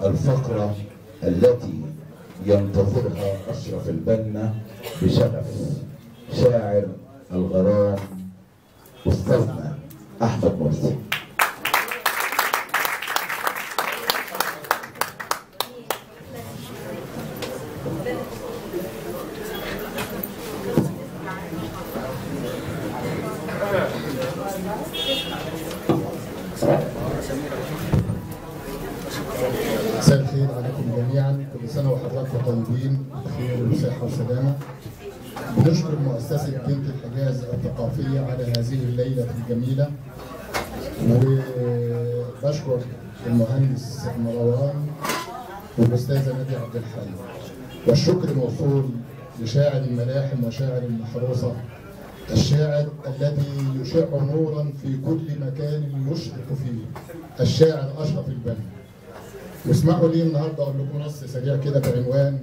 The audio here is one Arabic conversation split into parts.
والفقرة التي ينتظرها أشرف البنا بشغف شاعر الغرام أستاذنا أحمد مرسي. بنشكر مؤسسة بنت الحجاز الثقافية على هذه الليلة الجميلة. وبشكر المهندس مروان والأستاذة نادية عبد الحي والشكر موصول لشاعر الملاحم وشاعر المحروسة الشاعر الذي يشع نورا في كل مكان يشرق فيه الشاعر أشرف البنا واسمحوا لي النهارده أقول لكم نص سريع كده بعنوان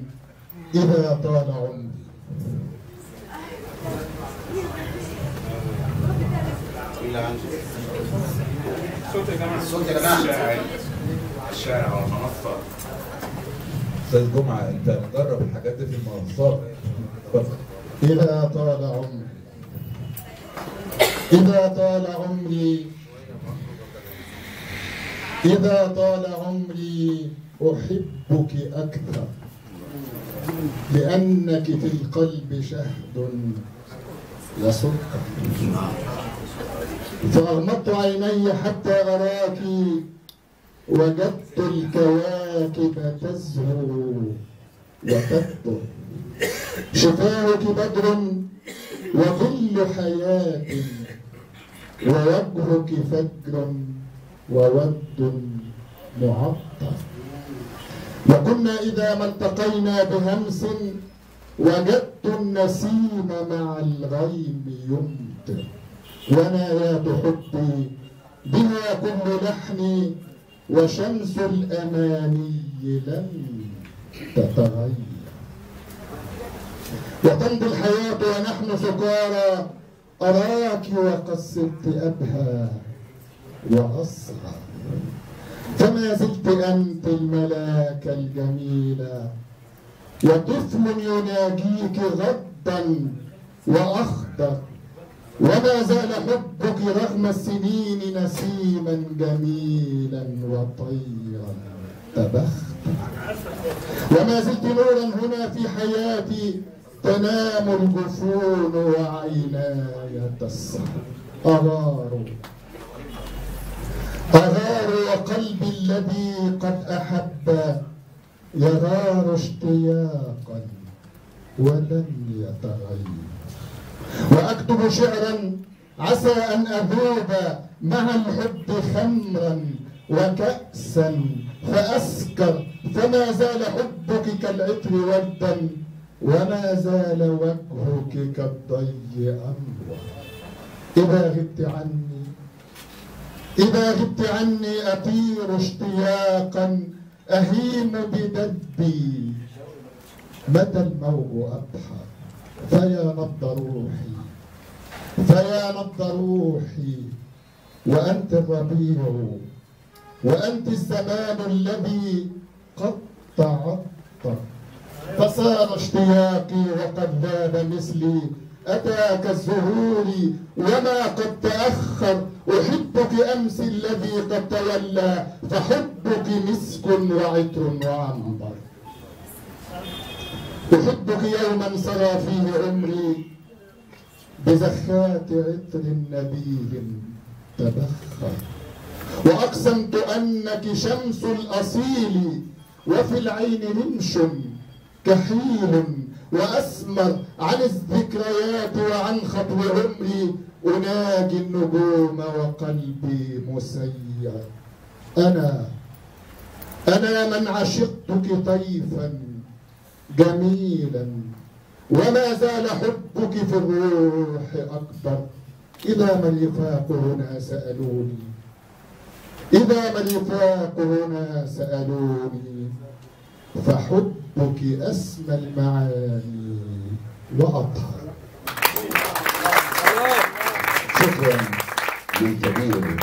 إذا طال عمري. صوت يا جماعة صوت يا جماعة الشارع أستاذ جمعة أنت مجرب الحاجات دي في المنصات. إذا طال عمري. إذا طال عمري. إذا طال عمري أحبك أكثر. لأنك في القلب شهد. يسكر فأغمضت عيني حتى أراك وجدت الكواكب تزهو وتكبر شفاهك بدر وظل حياة ووجهك فجر وود معطر وكنا إذا ما التقينا بهمس وجدت النسيم مع الغيم يمطر. ونايات حبي بها كل لحني وشمس الأماني لم تتغير وتمضي الحياة ونحن سكارى أراك وقد صرت أبهى وأصغى فما زلت أنت الملاك الجميلة وطفل يناجيك غدا وأخضر. وما زال حبك رغم السنين نسيما جميلا وطيرا. تبختر وما زلت نورا هنا في حياتي تنام الجفون وعيناي تسهر أغار. أغار وقلبي الذي قد أحب. يغار اشتياقا ولن يتغير. وأكتب شعرا عسى أن أذوب مع الحب خمرا وكأسا فأسكر فما زال حبك كالعطر وردا وما زال وجهك كالضي أنور إذا غبت عني إذا غبت عني أطير اشتياقا أهيم بدبي. متى الموج أضحى؟ فيا نبض روحي. فيا نبض روحي وأنت الربيع وأنت الزمان الذي قد تعطر فصار اشتياقي وقد ذاب مثلي. أتاك الزهور وما قد تأخر. أحبك أمس الذي قد تولى. فحبك مسك وعطر وعنبر. أحبك يوما سرى فيه عمري. بزخات عطر نبيه تبخر. وأقسمت أنك شمس الأصيل وفي العين رمش كحيل وأسمر عن الذكريات وعن خطو عمري. أناجي النجوم وقلبي مسير. أنا أنا من عشقتك طيفا جميلا. وما زال حبك في الروح أكبر. إذا ما الرفاق هنا سألوني. إذا ما الرفاق هنا سألوني. فحبك أسمى المعاني وأطهر. شكرا للكبير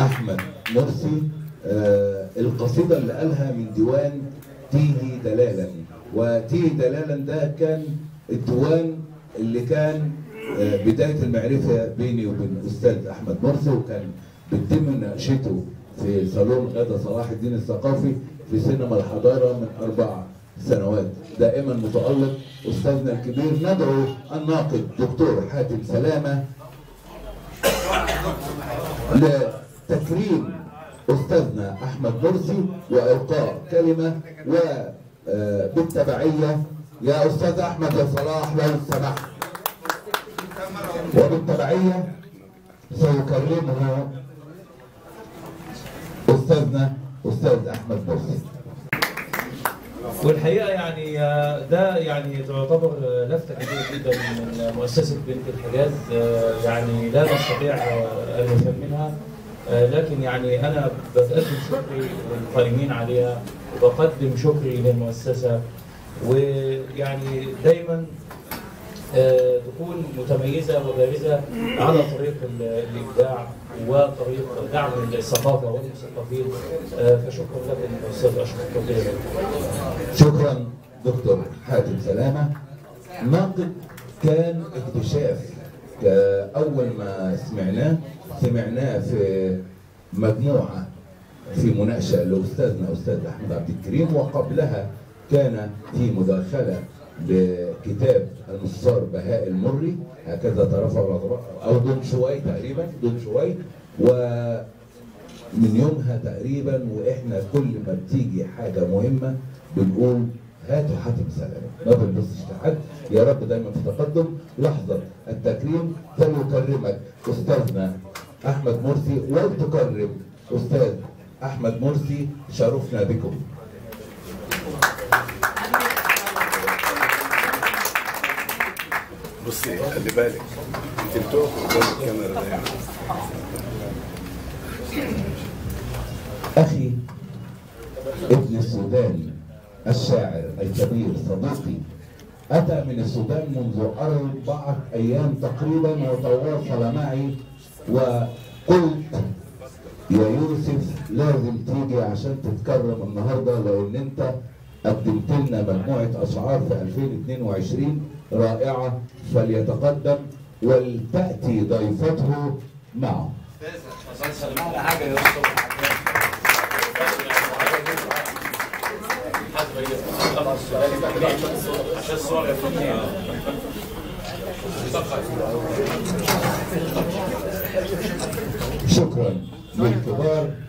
أحمد مرسي. آه، القصيدة اللي قالها من ديوان تيهي دلالا وتيهي دلالا ده كان الديوان اللي كان آه، بداية المعرفة بيني وبين الأستاذ أحمد مرسي وكان بتتم مناقشته في صالون غدا صلاح الدين الثقافي في سينما الحضارة من أربع سنوات. دائما متألق أستاذنا الكبير ندعو الناقد دكتور حاتم سلامة لتكريم أستاذنا أحمد مرسي وإلقاء كلمة وبالتبعيه يا أستاذ أحمد يا صلاح لو سمحت. وبالتبعية سيكرمه أستاذنا أستاذ أحمد مرسي والحقيقة يعني آه، ده يعني تعتبر آه، لفتة كبيرة جدا من مؤسسة بنت الحجاز. آه، يعني لا نستطيع آه، أن نثمنها آه، لكن يعني أنا بقدم شكري للقائمين عليها وبقدم شكري للمؤسسة. ويعني دايما آه، تكون متميزة وبارزة على طريق ال- الإبداع وطريق دعم الثقافة والمثقفين. آه، فشكرا لكم أستاذ اشرف شكرا دكتور حاتم سلامة. ناقد كان اكتشاف أول ما سمعناه سمعناه في مجموعة في مناقشة لأستاذنا أستاذ أحمد عبد الكريم وقبلها كان في مداخلة لكتاب المستشار بهاء المري هكذا ترفع أو دون شوي تقريبا دون شوي و من يومها تقريبا وإحنا كل ما بتيجي حاجة مهمة بنقول هاتوا حاتم سلامه ما بنبصش لحد يا رب دايما في تقدم. لحظة التكريم. فليكرمك استاذنا أحمد مرسي ولتكرم أستاذ أحمد مرسي شرفنا بكم. بصي خلي بالك. انت بتقف قدام الكاميرا دايما أخي ابن السودان الشاعر. الكبير صديقي أتى من السودان منذ أربعة أيام تقريبا وتواصل معي وقلت يا يوسف لازم تيجي عشان تتكرم النهارده لأن أنت قدمت لنا مجموعة أشعار في 2022 رائعة فليتقدم ولتأتي ضيفته معه. شكرا للكبار.